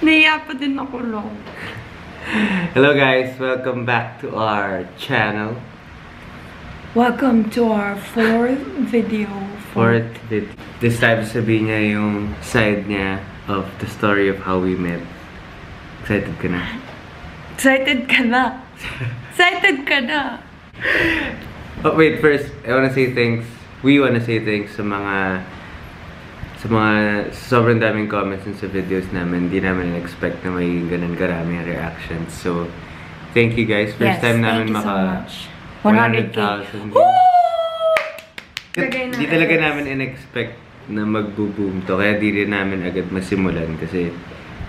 Naiya pa din ako long. Hello guys, welcome back to our channel. Welcome to our fourth video. Fourth vid. This time sabihin niya yung side niya of the story of how we met. Excited ka na? Excited ka na. Excited ka na. Oh, wait, first, I wanna say thanks. We wanna say thanks sa mga sa mga sobrang daming comments sa videos namin. Hindi namin expect na may ganun karaming reactions. So, thank you guys. First yes, time namin maka... so much. 100k. 100,000 Woo! At Lagay na Di talaga namin in-expect na magbo-boom to. Kaya di rin namin agad masimulan kasi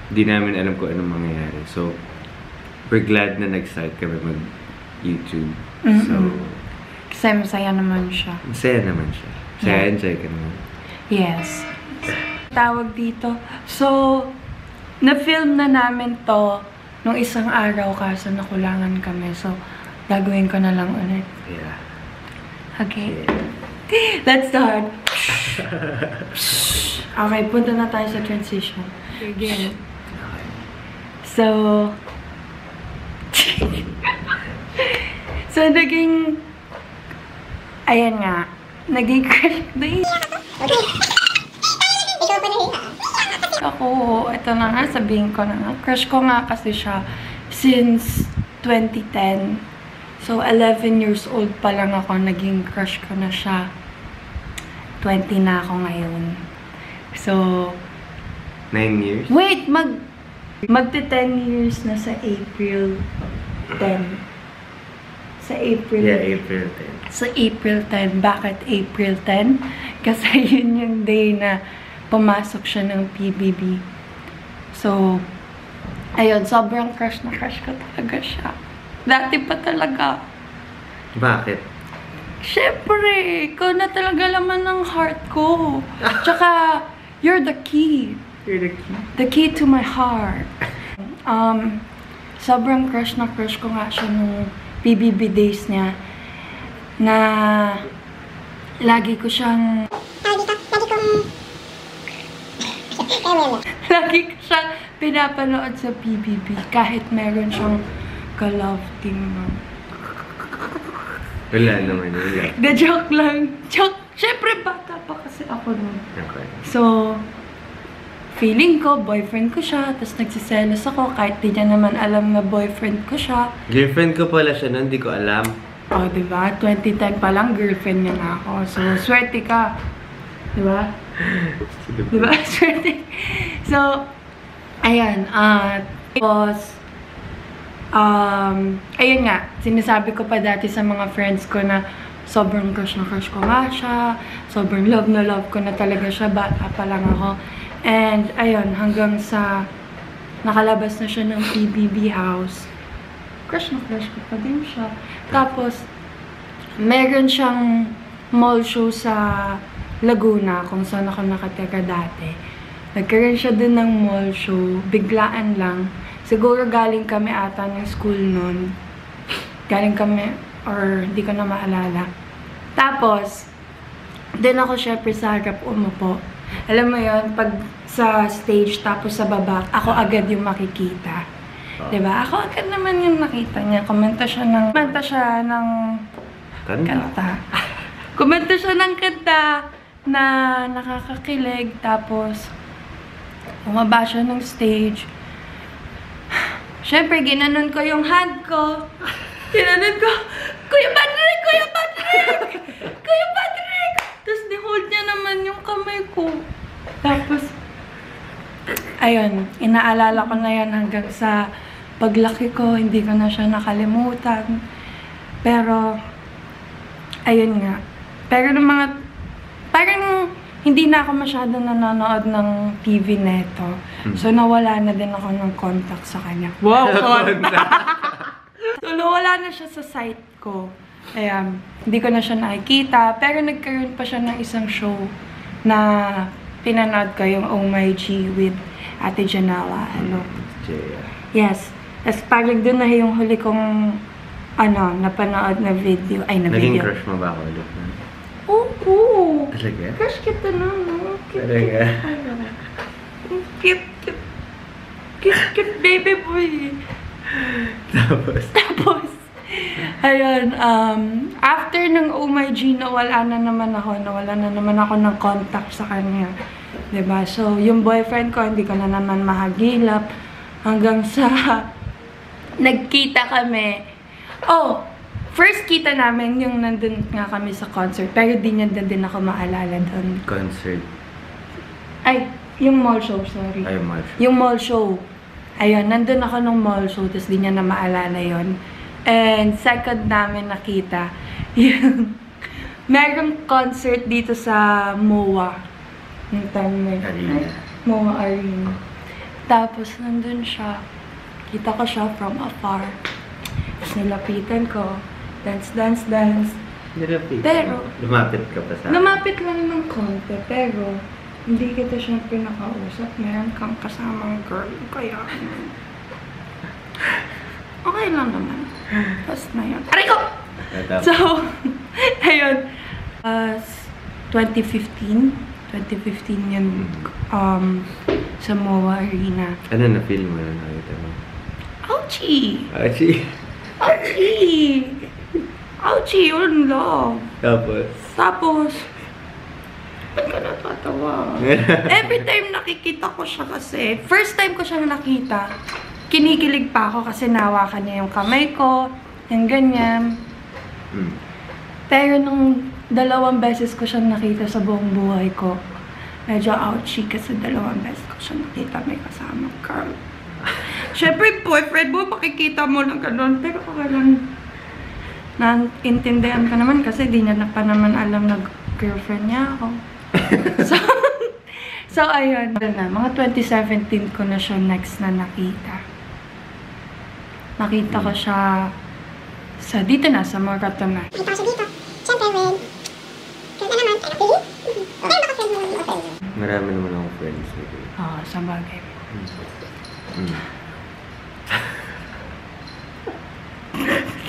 di namin alam kung anong mangyayari. So, we're glad na nag-start kami mag-YouTube. So, Kasi masaya naman siya. masaya naman siya. Masaya, Yeah. enjoy ka naman. Yes. Tawag dito. So, na-film na namin to nung isang araw kaso nakulangan kami. So, gagawin ko na lang ulit. Yeah. Okay? yeah. Let's start. okay, punta na tayo sa transition. Again. So, so naging, ayan nga, naging crush, ako, ito na nga, sabihin ko na nga, crush ko nga kasi siya since 2010. So, 11 years old pa lang ako, naging crush ko na siya. 20 na ako ngayon. So, Nine years? wait, mag, magte 10 years na sa April 10. Sa April Yeah, April 10. sa April 10. Bakit April 10? Kasi yun yung day na pumasok siya ng PBB. So, ayun, sobrang crush na crush ko talaga siya. Dati pa talaga. Bakit? Siyempre, ikaw na talaga laman ng heart ko. Tsaka, you're the key. You're the key. The key to my heart. Um, sobrang crush na crush ko nga siya nung PBB days niya. Na lagi ko siyang Lagi ka, lagi kong... Ko siyang pinapanood sa PBB kahit meron siyang ka-love team. No? Wala naman, wala. The joke lang. Joke. Siyempre, bata pa kasi ako nun. Okay. So, feeling ko, boyfriend ko siya. Tapos nagsiselos ako kahit di niya naman alam na boyfriend ko siya. Girlfriend ko pala siya nun, di ko alam. O, oh, diba? 2010 pa lang, girlfriend niya na ako. So, swerte ka. Diba? Sige po. Diba? Swerte. So, ayan. Ah, tapos, um, ayun nga, sinasabi ko pa dati sa mga friends ko na sobrang crush na crush ko nga siya. Sobrang love na love ko na talaga siya. Bata pa lang ako. And, ayun, hanggang sa nakalabas na siya ng PBB house. Crush na crush ko pa din siya. Tapos, meron siyang mall show sa Laguna, kung saan ako nakatira dati. Nagkaroon siya dun ng mall show, biglaan lang. Siguro galing kami ata ng school nun. Galing kami, or di ko na maalala. Tapos, din ako syempre sa harap umupo. Alam mo yon pag sa stage tapos sa baba, ako agad yung makikita. 'Di ba? Ako agad naman yung nakita niya. Kumanta siya ng kumanta siya ng Kanta. kanta. Kumanta siya ng kanta na nakakakilig. Tapos, umaba siya ng stage. Siyempre, ginanon ko yung hand ko. Ginanon ko, Kuya Patrick! Kuya Patrick! Kuya Patrick! Tapos, ni-hold niya naman yung kamay ko. Tapos, ayun, inaalala ko na yan hanggang sa paglaki ko, hindi ko na siya nakalimutan. Pero, ayun nga. Pero ng mga, parang hindi na ako masyado nanonood ng TV neto. So, nawala na din ako ng contact sa kanya. Wow, So, nawala na siya sa site ko. Kaya, hindi ko na siya nakikita. Pero nagkaroon pa siya ng isang show na pinanood ko yung Oh My G with Ate Janela. Ano? Yeah. Yes. Tapos parang doon na yung huli kong ano, napanood na video. Ay, na Naging video. crush mo ba ako ulit? Oo. Talaga? Crush kita na, no? Cute, Talaga? cute. Ano? Cute, cute. Cute, cute baby boy. Tapos, Tapos, ayun, um, after ng Oh My G, nawala na naman ako, nawala na naman ako ng contact sa kanya. Ba So, yung boyfriend ko, hindi ko na naman mahagilap. Hanggang sa, nagkita kami. Oh, first kita namin yung nandun nga kami sa concert. Pero di niya din, din ako maalala doon. concert. Ay, yung mall show, sorry. Ay, March. Yung mall show. Ayun, nandun ako nung mall show, tapos di niya na maalala yon And second namin nakita, yung merong concert dito sa MOA. Yung time na yun. Arena. MOA Arena. Tapos nandun siya. Kita ko siya from afar. Tapos nilapitan ko. Dance, dance, dance. Nilapit. Pero- Lumapit ka pa sa akin. Lumapit lang ng konti, pero hindi kita syempre nakausap. Meron kang kasamang girl, kaya okay lang naman. Tapos na yun. Aray ko! So, ayun. Uh, 2015. 2015 yun. Um, sa MOA Arena. ano na feel mo na nakita mo? Ouchie! Actually, Ouchie! Ouchie! Yun lang. tapos, Tapos, ba't ka natatawa? Every time nakikita ko siya kasi, first time ko siya nakita, kinikilig pa ako kasi nawakan niya yung kamay ko, yung ganyan. mm. Pero nung dalawang beses ko siya nakita sa buong buhay ko, medyo ouchy kasi dalawang beses ko siya nakita may kasama girl. Siyempre, boyfriend mo, makikita mo na ganun. Pero okay lang. Naintindihan ko naman kasi di niya na pa naman alam na girlfriend niya ako. so, so, ayun. Na, mga 2017 ko na siya next na nakita. Nakita ko siya sa dito na, sa Moratona. Nakita ko siya dito. Siyempre, when... Kaya naman, ano, pili? Pero baka friend mo lang yung friend. Marami naman akong friends. Oo, sa bagay. Mm.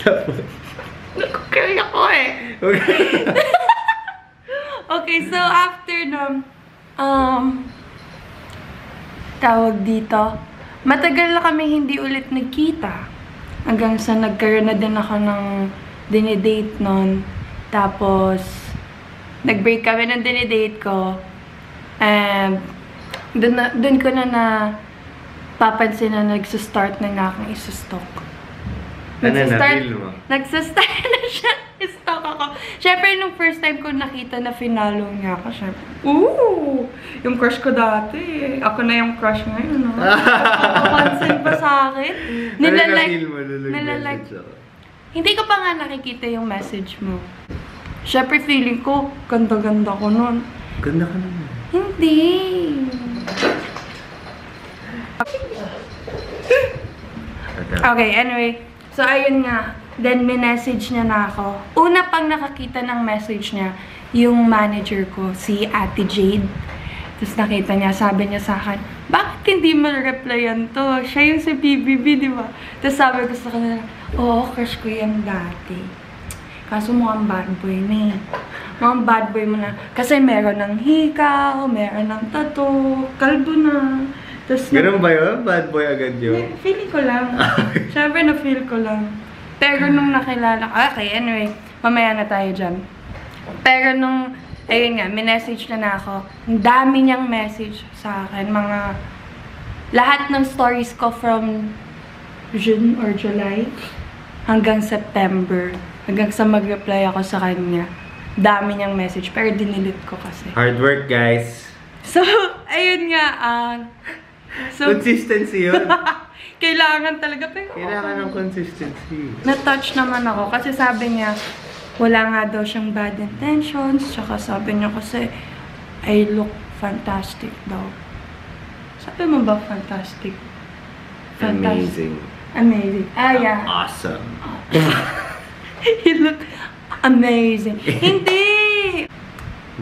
Tapos, Nagkukiri ako eh. okay. Okay, so after nung, um, tawag dito, matagal na kami hindi ulit nagkita. Hanggang sa nagkaroon na din ako ng dinidate nun. Tapos, nag-break kami ng dinidate ko. And, dun, na, dun ko na na papansin na nagsistart na nga akong isustalk. Ano na, Nagsistart- feel mo? Nagsistart na siya. Stalk ako. Siyempre, nung first time ko nakita na finalo niya ako, syempre, ooh! Yung crush ko dati. Ako na yung crush ngayon, no? Napapansin pa sa akin. Ano Nilalike. Nilalike. Hindi ko pa nga nakikita yung message mo. Siyempre, feeling ko, ganda-ganda ko nun. Ganda ka naman. Hindi. Okay, anyway. So, ayun nga. Then, minessage niya na ako. Una pang nakakita ng message niya, yung manager ko, si Ate Jade. Tapos nakita niya, sabi niya sa akin, bakit hindi mo replyan to? Siya yung si BBB, di ba? Tapos sabi ko sa kanila, oo, crush ko yan dati. Kaso mukhang bad boy na eh. Mukhang bad boy mo na. Kasi meron ng hikaw, meron ng tattoo, kalbo na. Tapos, Ganun ba yun? Bad boy agad yun? Feeling ko lang. Siyempre, na-feel ko lang. Pero nung nakilala ko, okay, anyway, mamaya na tayo dyan. Pero nung, ayun nga, minessage na na ako. Ang dami niyang message sa akin. Mga, lahat ng stories ko from June or July hanggang September. Hanggang sa mag-reply ako sa kanya. Dami niyang message, pero dinilit ko kasi. Hard work, guys. So, ayun nga, ah, so, Consistency yun. kailangan talaga. Pero, Kailangan ng consistency. na-touch naman ako kasi sabi niya, wala nga daw siyang bad intentions. Tsaka sabi niya kasi, I look fantastic daw. Sabi mo ba fantastic? Amazing. Amazing. Ah, yeah. Awesome. you look amazing. Hindi!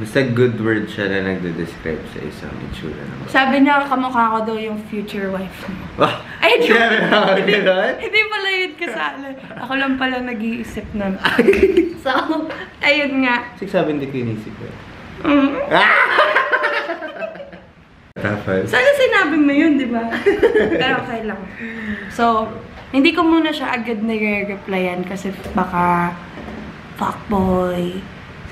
Basta good word siya na nagde-describe sa isang itsura naman. Sabi niya, kamukha ko daw yung future wife mo. Wah! Ay, ako gano'n? Hindi pala yun kasala. Ako lang pala nag-iisip nun. so, ayun nga. Kasi sabi hindi ko inisip ko. Mm. Tapos, Sana sinabi mo yun, di ba? Pero okay lang. So, hindi ko muna siya agad nire-replyan kasi baka fuckboy,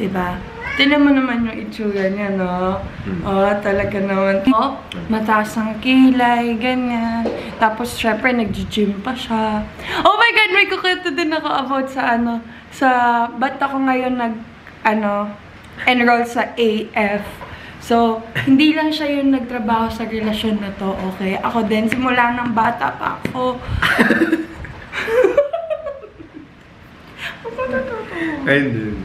di ba? Tinan mo naman yung itsura niya, no? Hmm. Oh, talaga naman. Oh, mataas ang kilay, ganyan. Tapos, syempre, nag-gym pa siya. Oh my God, may kukwento din ako about sa ano, sa, ba't ako ngayon nag, ano, enroll sa AF. So, hindi lang siya yung nagtrabaho sa relasyon na to, okay? Ako din, simula ng bata pa. Ako natatawa. Ay, hindi.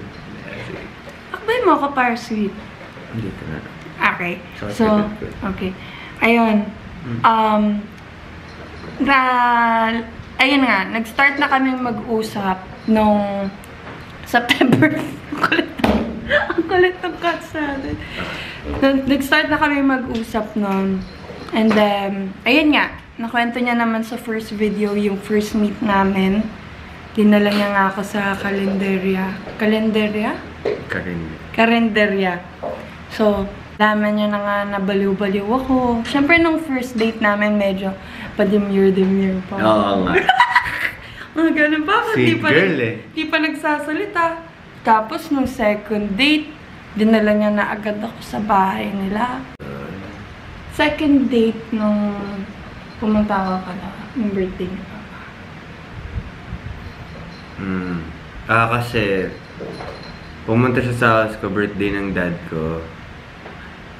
Akbay mo ako para sweet. Hindi ka na. Okay. So, okay. Ayun. Mm. Um, na, ayun nga, nag-start na kami mag-usap nung September. Ang kulit. Ng cuts natin. Nag- Nag-start na kami mag-usap nun. And then, ayun nga, nakwento niya naman sa first video yung first meet namin. Dinala niya nga ako sa kalenderya. Kalenderya? Karin. karinderya. So, laman niya na nga nabaliw-baliw ako. Siyempre, nung first date namin, medyo padimyur-dimyur pa. Oo nga. Mga ganun pa. Sweet pa, girl eh. Di pa nagsasalita. Tapos, nung second date, dinala niya na agad ako sa bahay nila. Second date nung pumunta ako pala, yung birthday niya. Mm. Ah, kasi, pumunta siya sa house ko, birthday ng dad ko.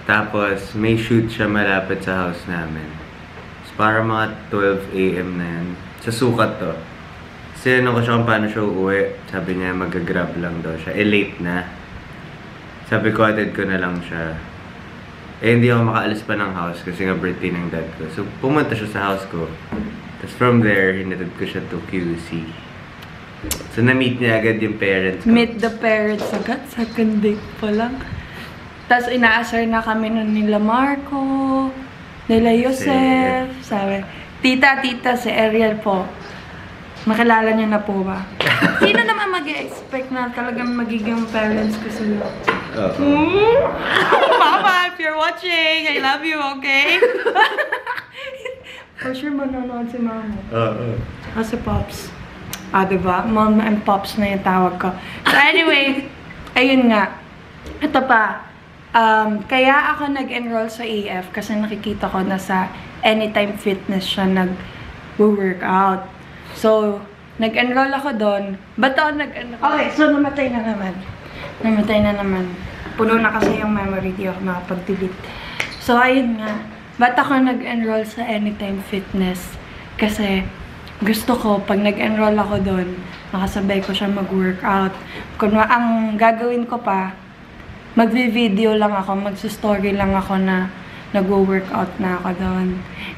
Tapos, may shoot siya malapit sa house namin. So, para mga 12 a.m. na yun. Sa sukat to. Kasi ano ko siya kung paano siya uuwi. Sabi niya, mag-grab lang daw siya. Eh, late na. Sabi ko, atid ko na lang siya. Eh, hindi ako makaalis pa ng house kasi nga birthday ng dad ko. So, pumunta siya sa house ko. Tapos from there, hinatid ko siya to QC. So, na-meet niya agad yung parents ko. Meet the parents agad, second date pa lang. Tapos inaasar na kami nun nila Marco, nila Yosef. Sabi, tita, tita, si Ariel po. Makilala niyo na po ba? Sino naman mag expect na talagang magiging parents ko sila? Oo. Hmm? Mama, if you're watching, I love you, okay? For sure manonood si mama. Oo. Kasi Pops. Ah, diba? Mom and Pops na yung tawag ko. So anyway, ayun nga. Ito pa. Um, kaya ako nag-enroll sa AF kasi nakikita ko na sa Anytime Fitness siya nag-workout. So, nag-enroll ako doon. Ba't ako nag-enroll? Okay, so namatay na naman. Namatay na naman. Puno na kasi yung memory, di ako makapag-delete. So, ayun nga. Ba't ako nag-enroll sa Anytime Fitness? Kasi, gusto ko, pag nag-enroll ako doon, makasabay ko siya mag-workout. Kung ang gagawin ko pa, magvi-video lang ako, magsa-story lang ako na nag-workout na ako doon.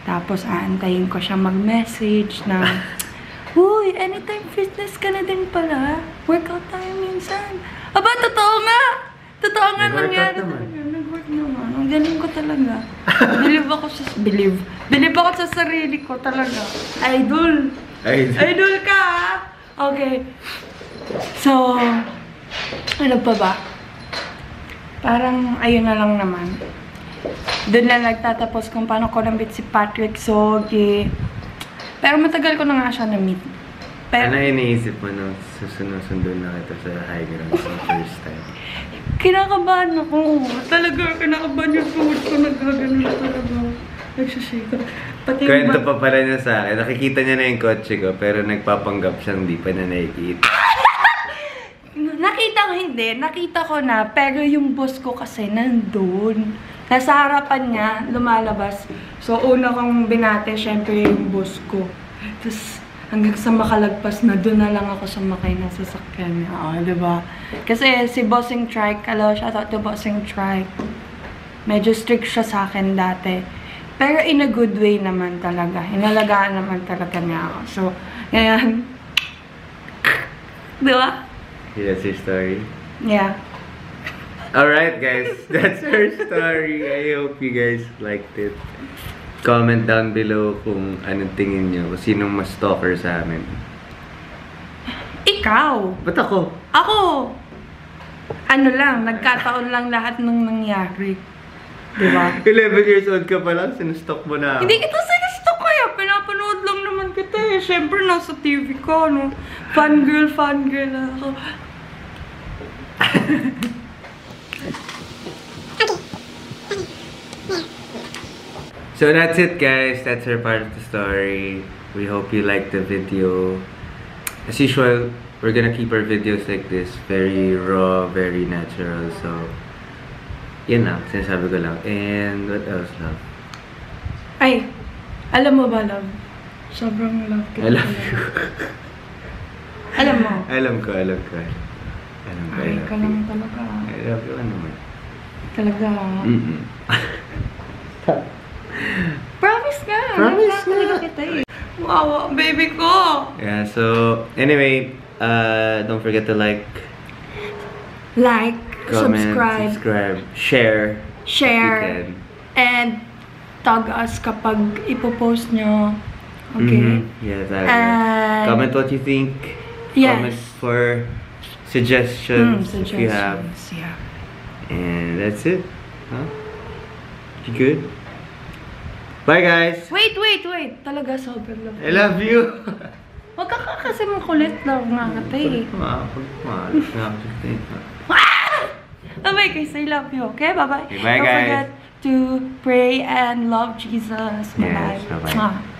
Tapos, aantayin ko siya mag-message na, Uy, anytime fitness ka na din pala. Workout tayo minsan. Aba, totoo nga! Totoo nga nangyari. Nag-work naman. Ang galing ko talaga. believe ako sa... Believe. Believe ako sa sarili ko talaga. Idol. Ay, Idol ka. Okay. So, ano pa ba? Parang, ayun na lang naman. Doon na nagtatapos kung paano ko nambit si Patrick Sogi. Pero matagal ko na nga siya na-meet. Pero, ano iniisip mo nung susunod-sundo na kita sa high ground sa first time? kinakabahan ako. Talaga, kinakabahan yung tuhod ko. Nagkagano na talaga. Nagsashake. Pati Kwento pa pala niya sa akin. Nakikita niya na yung kotse ko, pero nagpapanggap siyang di pa na nakikita. Nakita ko hindi. Nakita ko na. Pero yung boss ko kasi nandun. Nasa harapan niya, lumalabas. So, una kong binate, syempre yung boss ko. Tapos, hanggang sa makalagpas na, doon na lang ako sumakay ng sasakyan niya. Oo, di ba? Kasi si Bossing Trike, hello, shout out to Bossing Trike. Medyo strict siya sa akin dati. Pero in a good way naman talaga. Inalagaan naman talaga niya ako. So, ngayon, di ba? That's your story. Yeah. Alright guys, that's her story. I hope you guys liked it. Comment down below kung anong tingin nyo, sinong mas stalker sa amin. Ikaw! Ba't ako? Ako! Ano lang, nagkataon lang lahat nung nangyari. Di ba? 11 years old ka pa lang, sinustock mo na. Hindi kita sinustock kaya. Pinapanood lang naman kita eh. Siyempre, nasa TV ka, no? Fangirl, fangirl na ako. So that's it guys, that's our part of the story. We hope you liked the video. As usual, we're gonna keep our videos like this, very raw, very natural. So, yun lang, sinasabi ko lang. And what else love? Ay, alam mo ba, love? Sobrang love kita. I love you. Alam mo. alam ko, alam ko. Alam ko, I Ay, love ka lang talaga. I love you, ano man. Talaga. Mm-mm. Promise nga. Promise Promise talaga nga. kita eh. Wow, baby ko. Yeah, so anyway, uh, don't forget to like, Like, comment, subscribe, subscribe, share. share, and tag us kapag ipopost nyo. Okay? Mhm. Yeah, that. And- Comment what you think. Yes. Comment for Mm, suggestions, if you have. suggestions, yeah. And that's it. Huh? You good? Bye, guys. Wait, wait, wait. Talaga, sobrang love. I love you. Huwag ka ka kasi makulit lang nga kita eh. Maalis Bye-bye guys, I love you. Okay, bye-bye. Okay, bye, Don't guys. forget to pray and love Jesus. Bye-bye. Yes, bye-bye.